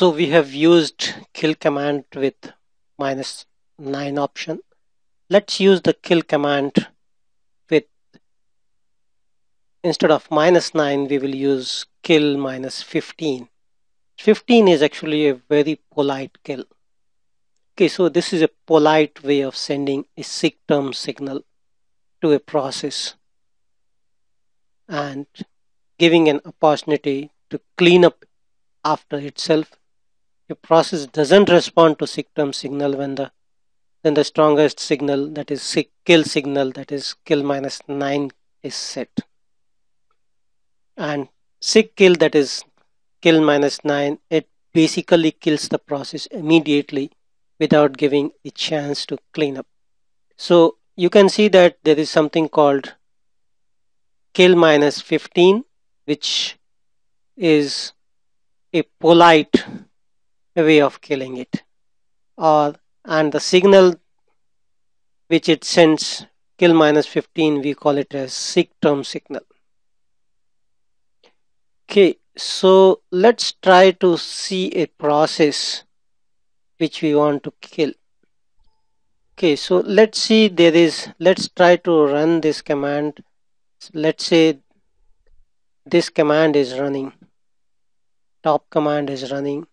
so we have used kill command with minus 9 option. Let's use the kill command with instead of minus 9 we will use kill minus 15 15 is actually a very polite kill. Okay so this is a polite way of sending a sig term signal to a process and giving an opportunity to clean up after itself. A process doesn't respond to sig term signal when the then the strongest signal that is sig kill signal that is kill minus 9 is set. And sig kill that is kill minus 9 it basically kills the process immediately without giving a chance to clean up. So you can see that there is something called kill minus 15 which is a polite way of killing it. Or and the signal which it sends kill minus 15 we call it as sig term signal. Okay so let's try to see a process which we want to kill. Okay so let's see there is let's try to run this command. Let's say this command is running. Top command is running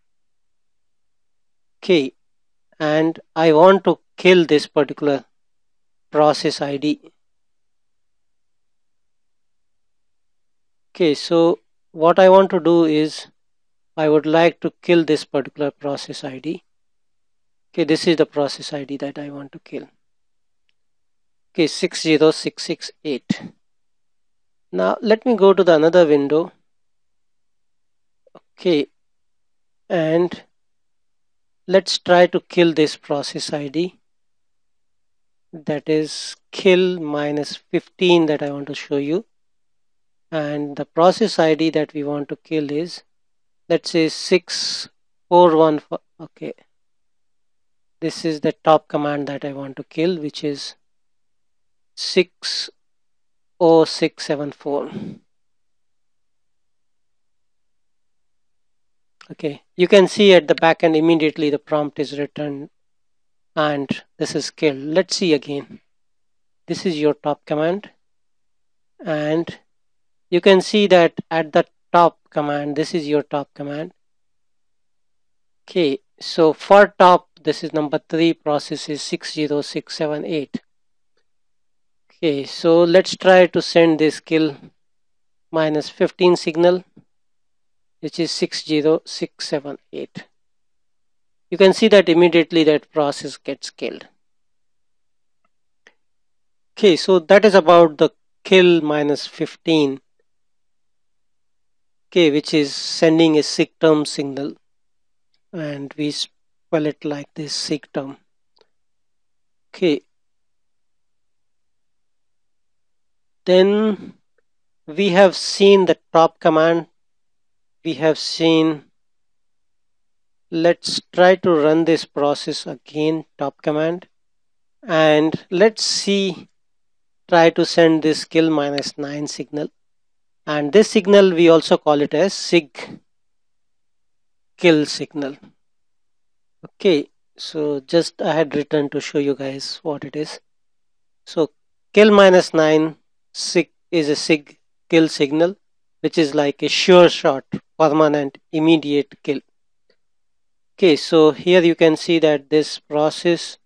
okay and I want to kill this particular process ID okay so what I want to do is I would like to kill this particular process ID okay this is the process ID that I want to kill. Okay 60668 now let me go to the another window. Okay and let's try to kill this process ID that is kill minus 15 that I want to show you. And the process ID that we want to kill is let's say 6414 okay. This is the top command that I want to kill which is 6 okay. You can see at the back end immediately the prompt is written and this is killed let's see again. This is your top command. And you can see that at the top command this is your top command. Okay. So for top this is number three process is 60678 okay. So let's try to send this kill minus 15 signal which is 60678 you can see that immediately that process gets killed. Okay so that is about the kill minus 15 okay which is sending a sig term signal. And we spell it like this sig term. Okay. Then we have seen the top command we have seen. Let's try to run this process again top command. And let's see. Try to send this kill minus 9 signal. And this signal we also call it as sig kill signal. Okay so just I had written to show you guys what it is. So kill minus 9 sig is a sig kill signal which is like a sure shot permanent immediate kill. Okay so here you can see that this process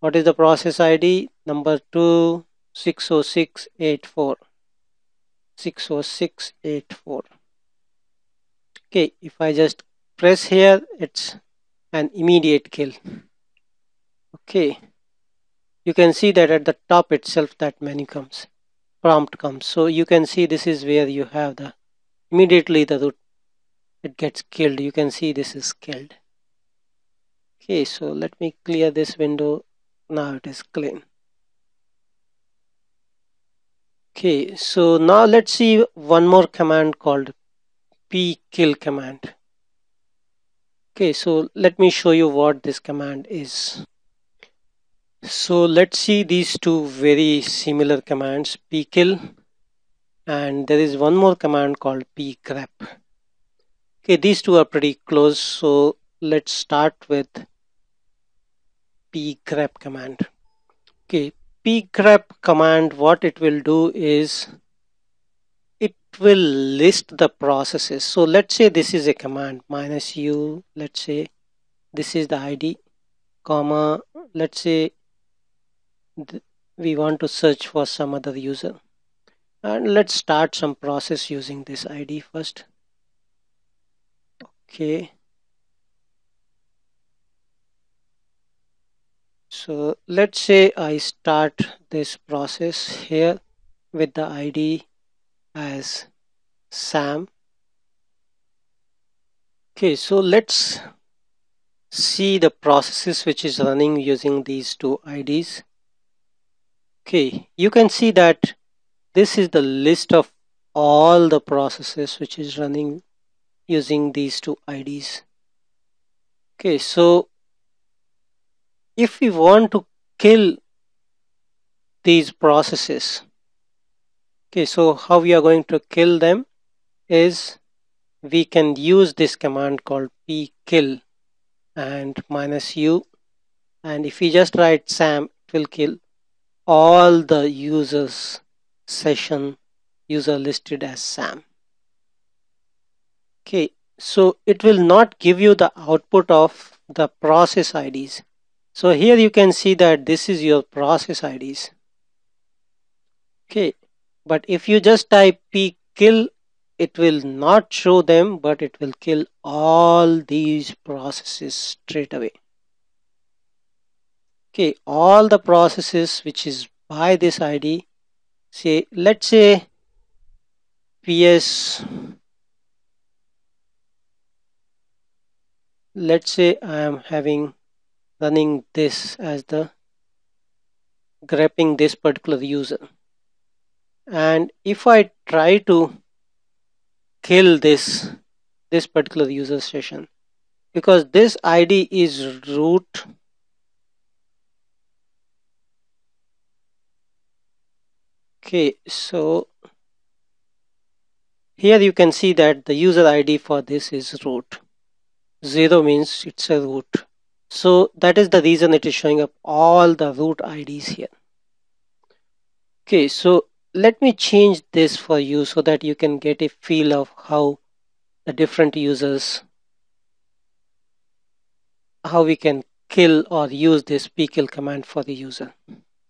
what is the process id number 2 60684 60684 okay if i just press here it's an immediate kill. Okay you can see that at the top itself that menu comes prompt comes. So you can see this is where you have the immediately the root it gets killed. You can see this is killed. Okay so let me clear this window. Now it is clean. Okay so now let's see one more command called pkill command. Okay so let me show you what this command is. So let's see these two very similar commands pkill and there is one more command called pgrep okay these two are pretty close so let's start with pgrep command. Okay pgrep command what it will do is it will list the processes. So let's say this is a command minus u let's say this is the id comma let's say we want to search for some other user. And let's start some process using this id first okay so let's say I start this process here with the ID as Sam. Okay so let's see the processes which is running using these two IDs okay you can see that this is the list of all the processes which is running using these two IDs okay so if we want to kill these processes okay so how we are going to kill them is we can use this command called pkill and minus u. And if we just write sam it will kill all the users session user listed as sam okay so it will not give you the output of the process IDs so here you can see that this is your process IDs. Okay, but if you just type p kill, it will not show them, but it will kill all these processes straight away. Okay, all the processes which is by this ID, say, let's say PS, let's say I am having running this as the grepping this particular user. And if I try to kill this this particular user session because this ID is root okay so here you can see that the user ID for this is root 0 means it's a root so that is the reason it is showing up all the root IDs here. Okay, so let me change this for you so that you can get a feel of how the different users, how we can kill or use this pkill command for the user.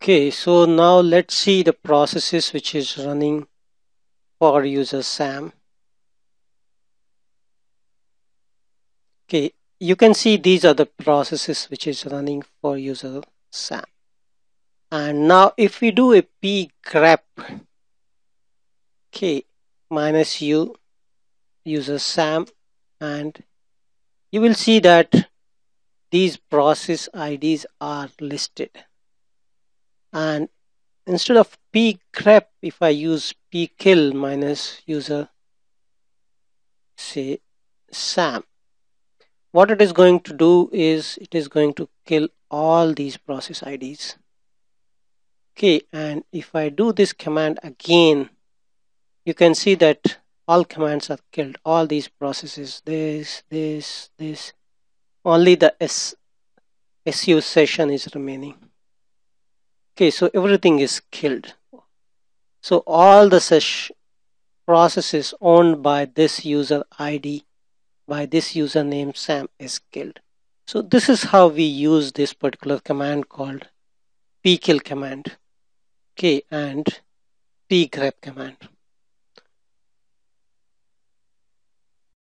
Okay, so now let's see the processes which is running for user Sam. Okay, you can see these are the processes which is running for user SAM. And now if we do a pgrep k minus u user SAM and you will see that these process IDs are listed. And instead of pgrep, if I use pkill minus user say SAM, what it is going to do is it is going to kill all these process IDs okay and if I do this command again you can see that all commands are killed all these processes. This this this. Only the S SU session is remaining. Okay so everything is killed. So all the processes owned by this user ID by this username Sam is killed. So this is how we use this particular command called pkill command. Okay, and pgrep command.